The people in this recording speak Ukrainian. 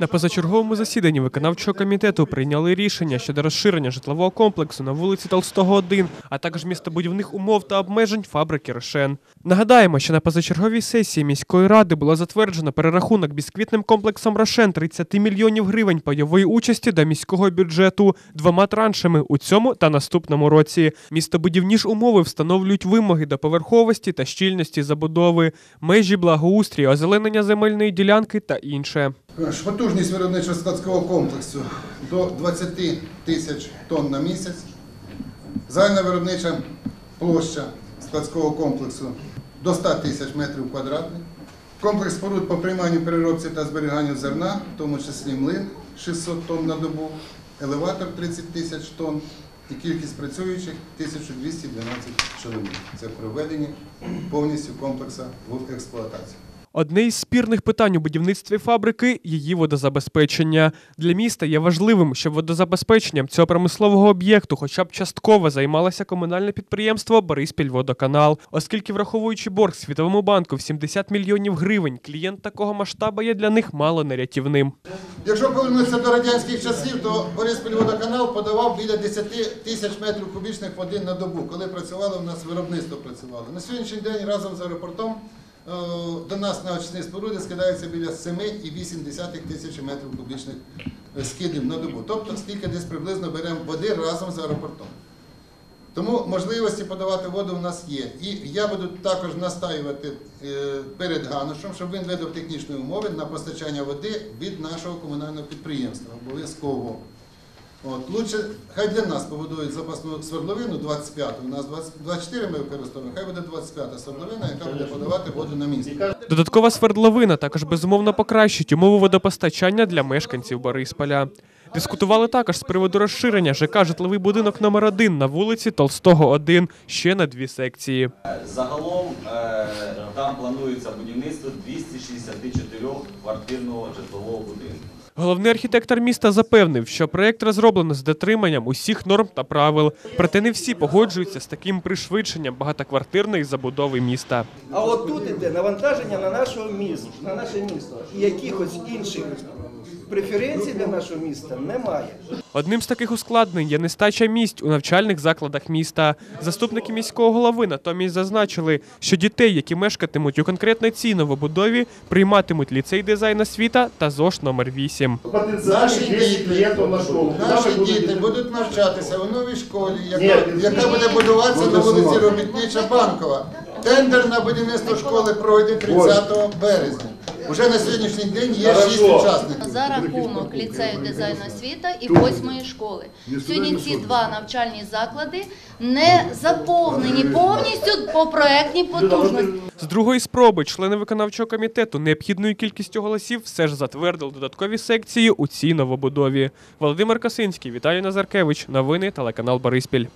На позачерговому засіданні виконавчого комітету прийняли рішення щодо розширення житлового комплексу на вулиці Толстого 1, а також містобудівних умов та обмежень фабрики Рошен. Нагадаємо, що на позачерговій сесії міської ради було затверджено перерахунок бісквітним комплексом Рошен 30 мільйонів гривень пайової участі до міського бюджету двома траншами у цьому та наступному році. Містобудівні ж умови встановлюють вимоги до поверховості та щільності забудови, межі благоустрій, озеленення земельної ділянки та інше. Потужність виробничого складського комплексу до 20 тисяч тонн на місяць. Загальна виробнича площа складського комплексу до 100 тисяч метрів квадратних. Комплекс споруд по прийманню, переробці та зберіганню зерна, в тому числі млин 600 тонн на добу, елеватор 30 тисяч тонн і кількість працюючих 1212 чоловік. Це проведення повністю комплексу в експлуатацію. Одне із спірних питань у будівництві фабрики її водозабезпечення. Для міста є важливим, щоб водозабезпеченням цього промислового об'єкту хоча б частково займалося комунальне підприємство Бориспільводоканал, оскільки, враховуючи борг Світовому банку в 70 мільйонів гривень, клієнт такого масштабу є для них мало нерятівним. Якщо повернутися до радянських часів, то Бориспільводоканал подавав біля 10 тисяч метрів кубічних води на добу, коли працювало у нас виробництво працювало. На сьогоднішній день разом з аеропортом до нас на очисні споруди скидається біля 7,8 тисячі метрів кубічних е, скидів на добу. Тобто скільки десь приблизно беремо води разом з аеропортом. Тому можливості подавати воду в нас є. І я буду також настаювати е, перед Ганушем, щоб він видав технічні умови на постачання води від нашого комунального підприємства. Обов'язково. От, лучше, хай для нас побудують запасну свердловину 25, у нас 20 24 ми використовуємо, хай буде 25 свердловина, яка буде подавати воду на місце. Додаткова свердловина також безумовно покращить умови водопостачання для мешканців Борисполя. Дискутували також з приводу розширення ЖК житловий будинок номер 1 на вулиці Толстого 1 ще на дві секції. Загалом е, там планується будівництво 264 квартирного житлового будинку. Головний архітектор міста запевнив, що проект розроблено з дотриманням усіх норм та правил. Проте не всі погоджуються з таким пришвидшенням багатоквартирної забудови міста. А от тут іде навантаження на нашого міста, на наше місто. І якихось інших преференцій для нашого міста немає. Одним з таких ускладнень є нестача місць у навчальних закладах міста. Заступники міського голови натомість зазначили, що дітей, які мешкатимуть у конкретно цій новобудові, прийматимуть ліцей дизайн освіта та ЗОШ номер 8. Наші Потенциальных 10 діти, наші діти будуть навчатися у новій школі, яка, яка буде будуватися на вулиці. Робітнича Банкова. Тендер на будівництво школи пройде 30 березня. Уже на сьогоднішній день є. 6 учасників. За рахунок ліцею дизайну освіта і восьмої школи. Сьогодні ці два навчальні заклади не заповнені повністю по проектній потужності. З другої спроби члени виконавчого комітету необхідною кількістю голосів все ж затвердили додаткові секції у цій новобудові. Володимир Косинський, Віталій Назаркевич. Новини телеканал Бориспіль.